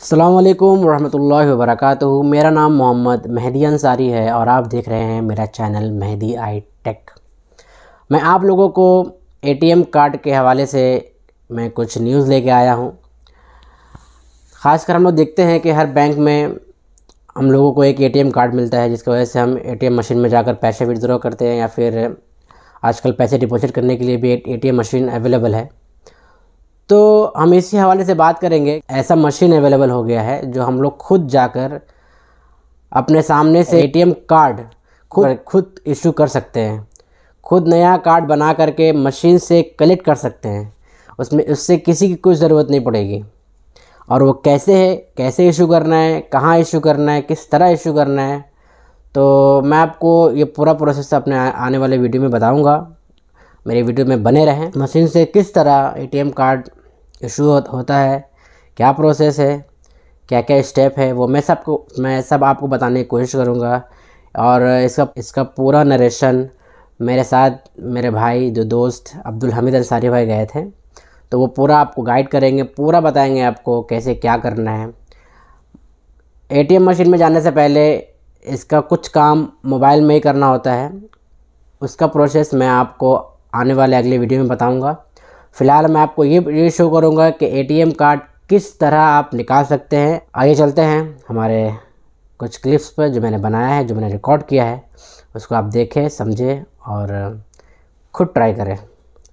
अल्लाम वरहमल वबरक मेरा नाम मोहम्मद मेहदी अंसारी है और आप देख रहे हैं मेरा चैनल मेहदी आई टेक। मैं आप लोगों को एटीएम कार्ड के हवाले से मैं कुछ न्यूज़ लेके आया हूँ। ख़ासकर हम लोग देखते हैं कि हर बैंक में हम लोगों को एक एटीएम कार्ड मिलता है, जिसकी वजह से हम एटीएम मशीन में जाकर पैसे विदड्रॉ करते हैं या फिर आजकल पैसे डिपॉजिट करने के लिए भी एटीएम मशीन अवेलेबल है। तो हम इसी हवाले से बात करेंगे। ऐसा मशीन अवेलेबल हो गया है जो हम लोग खुद जाकर अपने सामने से एटीएम कार्ड खुद खुद इशू कर सकते हैं। खुद नया कार्ड बना करके मशीन से कलेक्ट कर सकते हैं। उसमें उससे किसी की कोई ज़रूरत नहीं पड़ेगी। और वो कैसे है कैसे इशू करना है कहाँ इशू करना है किस तरह इशू करना है तो मैं आपको ये पूरा प्रोसेस अपने आने वाले वीडियो में बताऊँगा। मेरे वीडियो में बने रहें। मशीन से किस तरह एटीएम कार्ड इशू होता है। क्या प्रोसेस है? क्या क्या स्टेप है? वो मैं सबको, मैं सब आपको बताने की कोशिश करूँगा। और इसका इसका पूरा नरेशन मेरे साथ मेरे भाई, जो दोस्त अब्दुल हमीद अंसारी भाई गए थे तो वो पूरा आपको गाइड करेंगे, पूरा बताएँगे आपको कैसे क्या करना है। एटीएम मशीन में जाने से पहले इसका कुछ काम मोबाइल में ही करना होता है। उसका प्रोसेस मैं आपको आने वाले अगले वीडियो में बताऊँगा। फ़िलहाल मैं आपको ये ये शो करूँगा कि एटीएम कार्ड किस तरह आप निकाल सकते हैं। आगे चलते हैं हमारे कुछ क्लिप्स पर जो मैंने बनाया है जो मैंने रिकॉर्ड किया है। उसको आप देखें समझें और खुद ट्राई करें।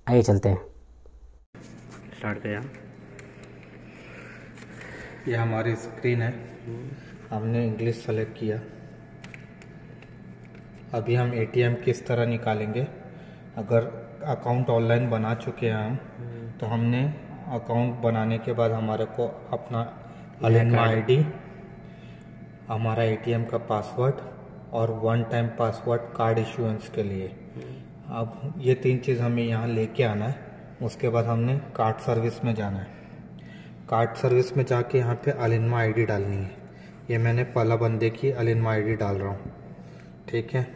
आइए चलते हैं। स्टार्ट करें ये हमारी स्क्रीन है। हमने इंग्लिश सेलेक्ट किया। अभी हम एटीएम किस तरह निकालेंगे? अगर अकाउंट ऑनलाइन बना चुके हैं हम तो हमने अकाउंट बनाने के बाद हमारे को अपना अलेनमा आईडी हमारा एटीएम का पासवर्ड और one time password card issuance के लिए। अब ये तीन चीज़ हमें यहाँ लेके आना है उसके बाद हमने कार्ड सर्विस में जाना है। कार्ड सर्विस में जाके यहाँ पे अलिनमा आईडी डालनी है। ये मैंने पहला बंदे की अलिनमा आईडी डाल रहा हूँ। ठीक है?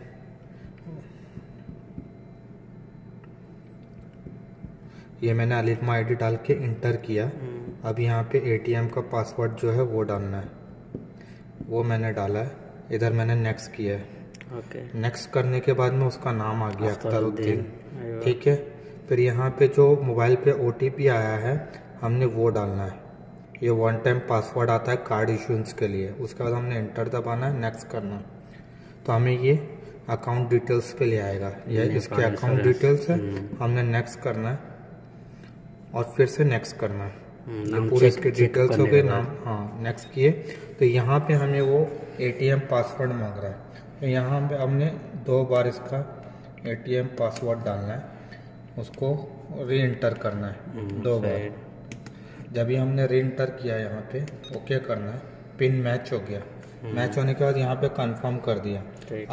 ये मैंने अलिफमा आईडी डाल के इंटर किया। अब यहाँ पे एटीएम का पासवर्ड जो है वो डालना है। वो मैंने डाला है। इधर मैंने नेक्स्ट किया है। ओके नेक्स्ट करने के बाद में उसका नाम आ गया अख्तरुद्दीन। ठीक है? फिर यहाँ पे जो मोबाइल पे ओटीपी आया है हमने वो डालना है। ये वन टाइम पासवर्ड आता है कार्ड इशूंस के लिए। उसके बाद हमने इंटर दबाना है नेक्स्ट करना है। तो हमें ये अकाउंट डिटेल्स पे ले आएगा। ये इसके अकाउंट डिटेल्स है। हमने नेक्स्ट करना है। और फिर से नेक्स्ट करना है। हम्म, ये पूरे इसके डिटेल्स हो गए नाम हाँ। नेक्स्ट किए। तो यहाँ पे हमें वो एटीएम पासवर्ड मांग रहा है। तो यहाँ पे हमने दो बार इसका एटीएम पासवर्ड डालना है। उसको री एंटर करना है। हम्म, दो बार। जब भी हमने री एंटर किया यहाँ पे ओके करना है? पिन मैच हो गया। मैच हम्म। होने के बाद यहाँ पे कंफर्म कर दिया।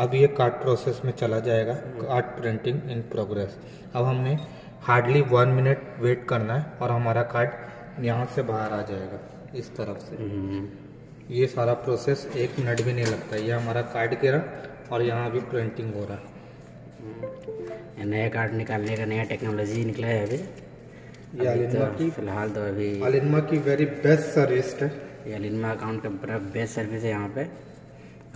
अब ये कार्ड प्रोसेस में चला जाएगा। कार्ड प्रिंटिंग इन प्रोग्रेस अब हमने हार्डली वन मिनट वेट करना है और हमारा कार्ड यहाँ से बाहर आ जाएगा इस तरफ़ से। हम्म। ये सारा प्रोसेस एक मिनट भी नहीं लगता। ये हमारा कार्ड गिरा और यहाँ अभी प्रिंटिंग हो रहा। है नया कार्ड निकालने का नया टेक्नोलॉजी निकला है अभी। ये अलिनमा तो की फ़िलहाल तो अभी अलिनमा की वेरी बेस्ट सर्विस है। ये अलिनमा अकाउंट का बड़ा बेस्ट सर्विस है यहाँ पे।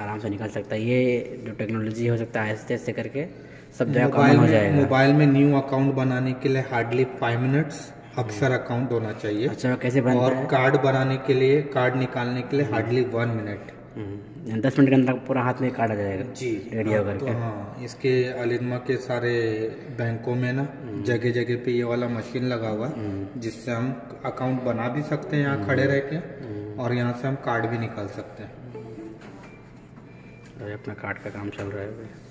आराम से निकल सकता है। ये जो टेक्नोलॉजी हो सकता है ऐसे ऐसे करके सब जगह कॉमन हो जाएगा। मोबाइल में न्यू अकाउंट बनाने के लिए हार्डली फाइव मिनट्स अक्सर अकाउंट होना चाहिए। अच्छा कैसे बनता और है? कार्ड बनाने के लिए कार्ड निकालने के लिए हार्डली वन मिनट हम्म, दस मिनट के अंदर पूरा हाथ में कार्ड आ जाएगा। जी। रेडी हाँ, होकर तो हाँ इसके अलिनमा के सारे बैंकों में ना हम्म। जगह जगह पे ये वाला मशीन लगा हुआ है हम्म। जिससे हम अकाउंट बना भी सकते हैं यहाँ खड़े रह के और यहाँ से हम कार्ड भी निकाल सकते हैं। अपना कार्ड का काम चल रहा है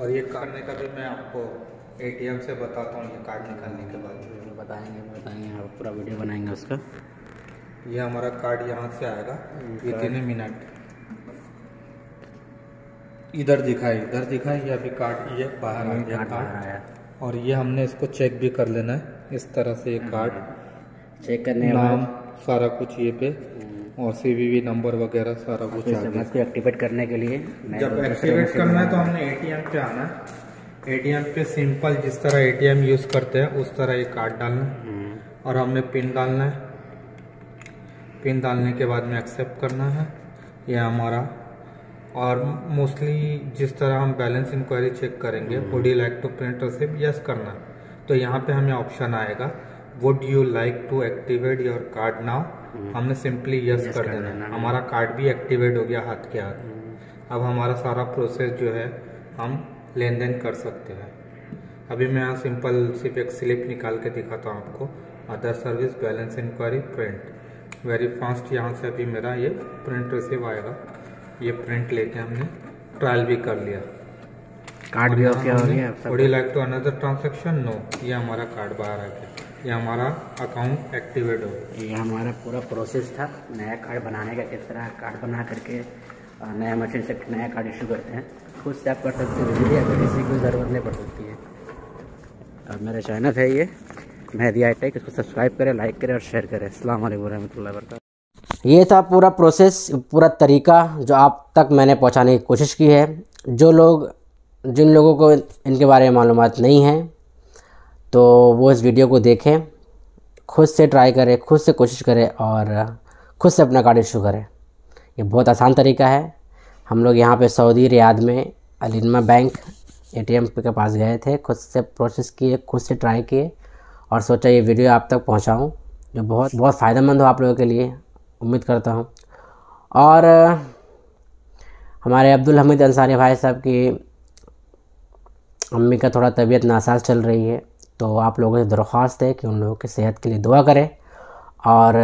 और ये करने का भी मैं आपको एटीएम से बताता हूँ ये कार्ड निकालने के बाद। बताएँगे बताएँगे आप पूरा वीडियो बनाएँगे उसका। ये हमारा कार्ड यहाँ से आएगा। इतने मिनट। इधर दिखाए इधर दिखाए ये अभी कार्ड ये बाहर आ गया कार्ड और ये हमने इसको चेक भी कर लेना है इस तरह से ये कार्ड चेक करने नाम सारा कुछ ये पे। और सीवीवी नंबर वगैरह सारा कुछ आ गया इसको एक्टिवेट करने के लिए जब एक्टिवेट करना है तो हमने एटीएम पे आना है। एटीएम पे सिंपल जिस तरह एटीएम यूज़ करते हैं उस तरह ये कार्ड डालना है। और हमने पिन डालना है। पिन डालने के बाद में एक्सेप्ट करना है। ये हमारा। और मोस्टली जिस तरह हम बैलेंस इंक्वायरी चेक करेंगे would you like to print receipt yes करना तो यहाँ पे हमें ऑप्शन आएगा। Would you like to activate your card now हमने सिंपली यस कर देना। हमारा कार्ड भी एक्टिवेट हो गया हाथ के हाथ। हम्म। अब हमारा सारा प्रोसेस जो है हम लेन देन कर सकते हैं। अभी मैं यहाँ सिंपल सिर्फ़ एक स्लिप निकाल के दिखाता हूँ आपको। Other service balance inquiry print very fast यहाँ से अभी मेरा ये प्रिंट रिसीव आएगा। ये प्रिंट लेके हमने ट्रायल भी कर लिया। कार्ड भी ओके हो गया you like to another transaction no ये हमारा कार्ड बाहर आ गया। ये हमारा अकाउंट एक्टिवेट हो। ये हमारा पूरा प्रोसेस था, नया कार्ड बनाने का, किस तरह कार्ड बना करके नया मशीन से नया कार्ड इशू करते हैं। खुद से आप कर सकते हैं अगर किसी को ज़रूरत नहीं पड़ सकती है। और मेरा चैनल है ये, मेहदी आई टेक, इसको सब्सक्राइब करें लाइक करें और शेयर करें। अल्लाम वरहमल वर्क ये था पूरा प्रोसेस पूरा तरीका जो आप तक मैंने पहुँचाने की कोशिश की है। जो लोग, जिन लोगों को इनके बारे में मालूम नहीं है तो वो इस वीडियो को देखें, खुद से ट्राई करें, खुद से कोशिश करें और खुद से अपना कार्ड इशू करें। ये बहुत आसान तरीका है। हम लोग यहाँ पे सऊदी रियाद में अलिनमा बैंक एटीएम के पास गए थे, खुद से प्रोसेस किए, खुद से ट्राई किए और सोचा ये वीडियो आप तक पहुँचाऊँ, जो बहुत बहुत फ़ायदेमंद हो आप लोगों के लिए। उम्मीद करता हूँ। और हमारे अब्दुल हमीद अंसारी भाई साहब की अम्मी का थोड़ा तबीयत नासाज चल रही है। तो आप लोगों से दरख्वास्त है कि उन लोगों की सेहत के लिए दुआ करें और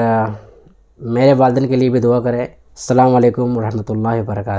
मेरे वालदेन के लिए भी दुआ करें। अल्लाम वरहमल वर्का